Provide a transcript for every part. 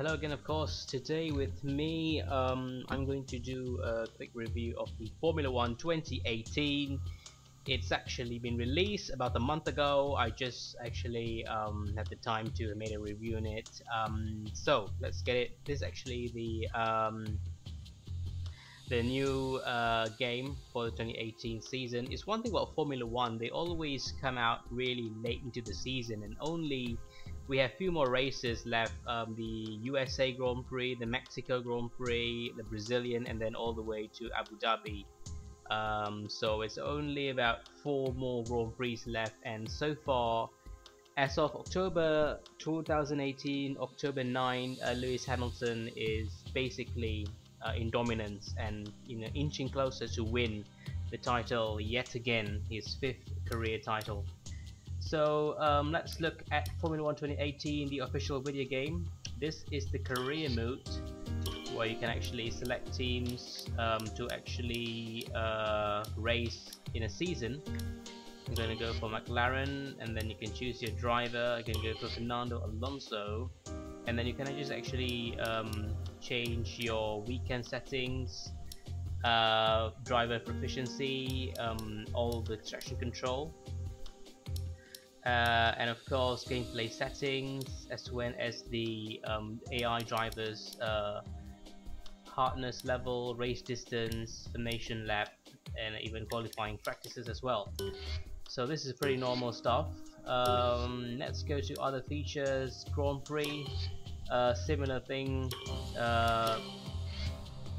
hello again of course. Today with me, um, I'm going to do a quick review of the Formula 1 2018. It's actually been released about a month ago. I just actually um, had the time to make a review on it. Um, so let's get it. This is actually the um, the new uh, game for the 2018 season. It's one thing about Formula 1, they always come out really late into the season and only we have few more races left um, the USA Grand Prix the Mexico Grand Prix the Brazilian and then all the way to Abu Dhabi. Um, so it's only about four more Grand Prix left and so far as of October 2018 October 9 uh, Lewis Hamilton is basically uh, in dominance and you know inching closer to win the title yet again his fifth career title so um, let's look at Formula 1 2018, the official video game. This is the career mode where you can actually select teams um, to actually uh, race in a season. I'm going to go for McLaren and then you can choose your driver. I can go for Fernando Alonso and then you can just actually um, change your weekend settings, uh, driver proficiency, um, all the traction control uh, and of course gameplay settings as well as the um, AI drivers uh, hardness level, race distance, formation lap and even qualifying practices as well. So this is pretty normal stuff. Um, let's go to other features. Grand Prix uh, similar thing. Uh,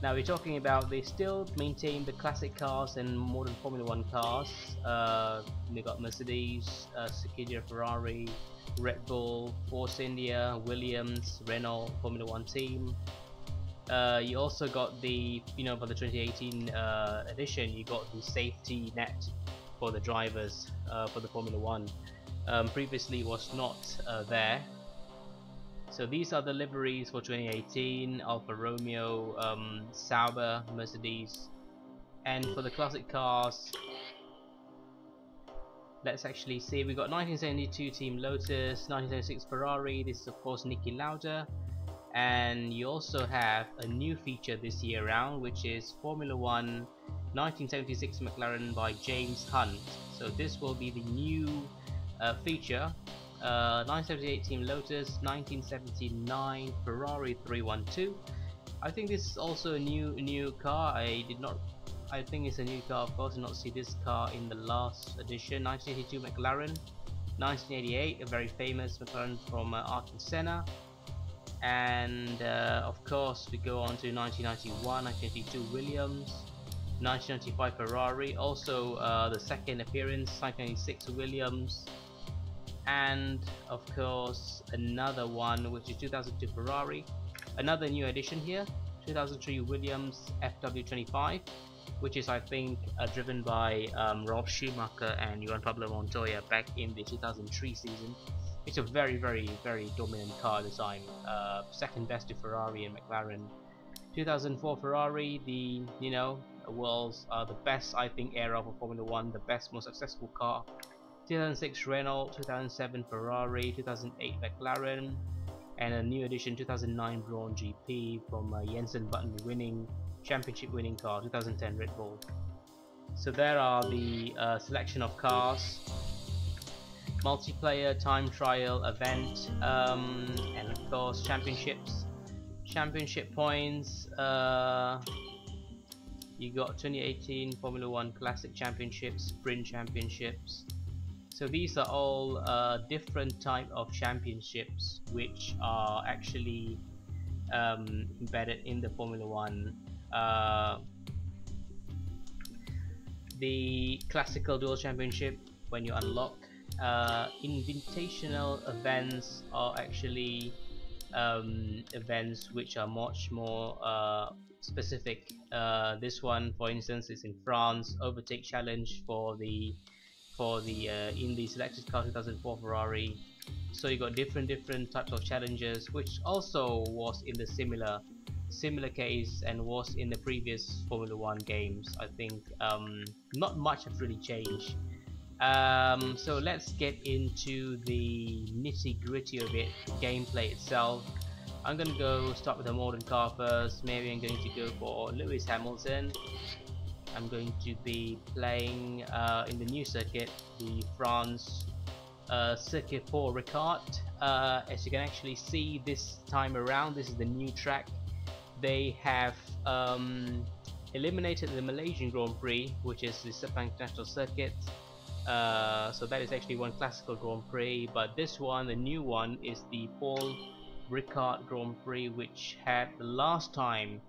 now we're talking about they still maintain the classic cars and modern Formula One cars. Uh, they got Mercedes, uh, Ferrari, Red Bull, Force India, Williams, Renault, Formula One team. Uh, you also got the, you know, for the 2018 uh, edition, you got the safety net for the drivers uh, for the Formula One. Um, previously was not uh, there so these are the liveries for 2018, Alfa Romeo, um, Sauber, Mercedes. And for the classic cars, let's actually see, we got 1972 Team Lotus, 1976 Ferrari, this is of course Niki Lauda. And you also have a new feature this year round, which is Formula 1 1976 McLaren by James Hunt. So this will be the new uh, feature uh, 978 Team Lotus, 1979 Ferrari 312. I think this is also a new new car. I did not. I think it's a new car. Of course, did not see this car in the last edition. 1982 McLaren, 1988 a very famous McLaren from uh, Ayrton Senna, and uh, of course we go on to 1991, 1982 Williams. 1995 Ferrari, also uh, the second appearance, 1996 Williams, and of course another one which is 2002 Ferrari. Another new addition here 2003 Williams FW25 which is I think uh, driven by um, Ralf Schumacher and Juan Pablo Montoya back in the 2003 season. It's a very very very dominant car design. Uh, second best to Ferrari and McLaren. 2004 Ferrari the you know world's uh, the best I think era for Formula 1 the best most successful car 2006 Renault, 2007 Ferrari, 2008 McLaren, and a new edition 2009 Brawn GP from uh, Jenson Button winning championship winning car 2010 Red Bull. So there are the uh, selection of cars, multiplayer, time trial, event, um, and of course championships. Championship points. Uh, you got 2018 Formula One Classic Championships, Sprint Championships, so these are all uh, different type of championships which are actually um, embedded in the Formula One. Uh, the classical dual championship when you unlock uh, invitational events are actually um, events which are much more uh, specific. Uh, this one, for instance, is in France. Overtake challenge for the for the uh, in the selected car 2004 Ferrari so you got different different types of challenges which also was in the similar similar case and was in the previous Formula 1 games I think um, not much has really changed um, so let's get into the nitty gritty of it gameplay itself I'm gonna go start with a modern car first. Maybe I'm going to go for Lewis Hamilton. I'm going to be playing uh, in the new circuit, the France uh, Circuit Paul Ricard. Uh, as you can actually see this time around, this is the new track. They have um, eliminated the Malaysian Grand Prix, which is the Sepang International Circuit. Uh, so that is actually one classical Grand Prix, but this one, the new one, is the Paul Ricard Grand Prix, which had the last time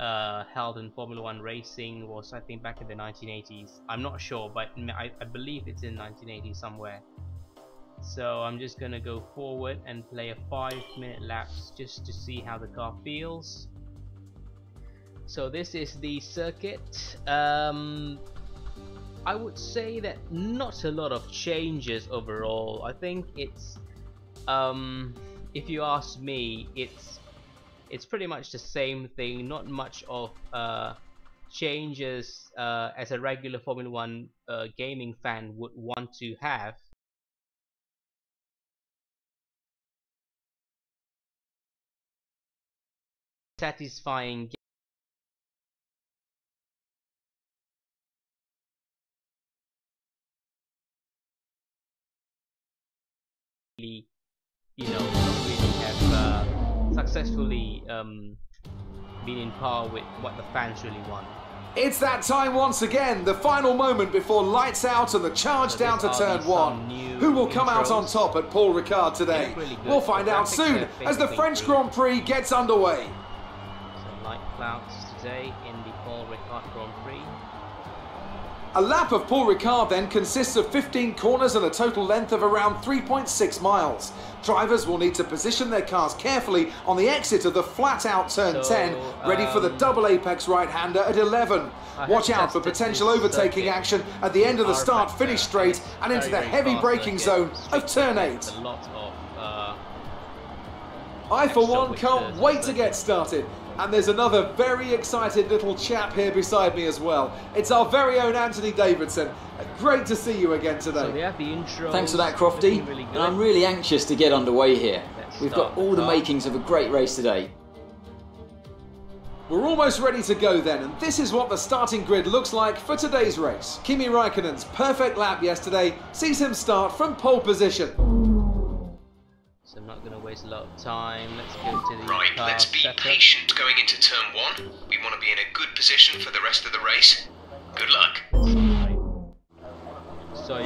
uh, held in Formula One racing was I think back in the 1980s. I'm not sure, but I, I believe it's in 1980 somewhere. So I'm just gonna go forward and play a five minute laps just to see how the car feels. So this is the circuit. Um, I would say that not a lot of changes overall. I think it's, um, if you ask me, it's it's pretty much the same thing. Not much of uh, changes uh, as a regular Formula One uh, gaming fan would want to have. Satisfying you know really have uh, successfully um, been in par with what the fans really want. It's that time once again, the final moment before lights out and the charge so down to turn one. Who will come out on top at Paul Ricard today? Really we'll find out soon as the French Grand Prix gets underway. Some light clouds today in the Paul Ricard Grand Prix. A lap of Paul Ricard then consists of 15 corners and a total length of around 3.6 miles. Drivers will need to position their cars carefully on the exit of the flat out turn so, 10, ready um, for the um, double apex right-hander at 11. I Watch out for potential overtaking action at the end of the start finish straight and into the heavy braking zone of turn 8. Uh, I for one can't wait to get started. And there's another very excited little chap here beside me as well. It's our very own Anthony Davidson. Great to see you again today. So they have the intro. Thanks for that, Crofty. Really and I'm really anxious to get underway here. Let's We've got all the makings of a great race today. We're almost ready to go then, and this is what the starting grid looks like for today's race. Kimi Raikkonen's perfect lap yesterday sees him start from pole position not going to waste a lot of time. Let's go to the Right, let's be setup. patient going into turn one. We want to be in a good position for the rest of the race. Good luck. So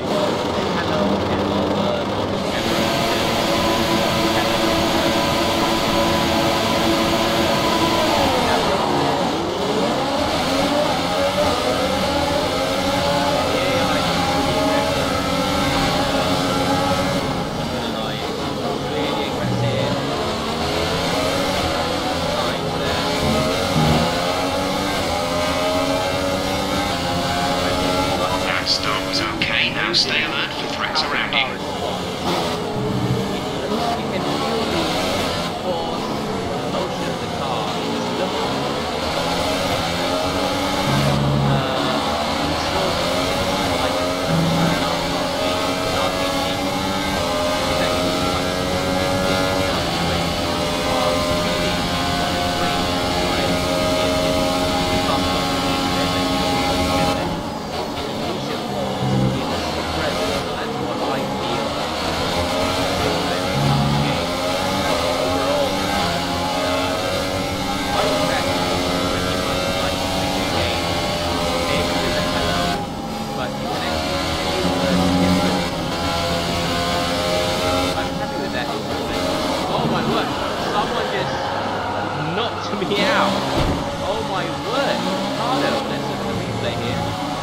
me out. Oh my word. Ricardo, let's the replay here.